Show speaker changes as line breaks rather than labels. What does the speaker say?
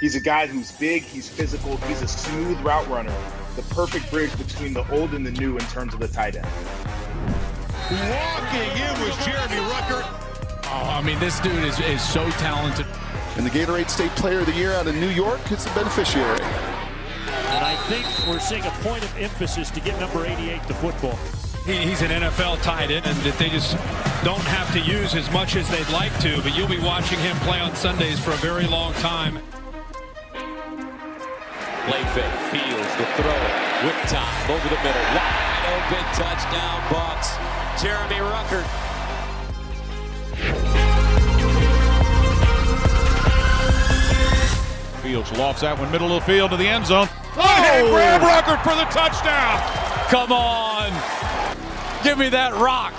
He's a guy who's big, he's physical, he's a smooth route runner. The perfect bridge between the old and the new in terms of the tight end.
Walking in was Jeremy Ruckert.
Oh, I mean, this dude is, is so talented.
And the Gatorade State Player of the Year out of New York is the beneficiary.
And I think we're seeing a point of emphasis to get number 88 to football.
He, he's an NFL tight end, and that they just don't have to use as much as they'd like to, but you'll be watching him play on Sundays for a very long time.
Play fake, Fields, the throw, with time, over the middle, wide open, touchdown, Bucks. Jeremy Ruckert.
Fields lofts that one middle of the field to the end zone. Oh! grab Ruckert for the touchdown.
Come on. Give me that rock.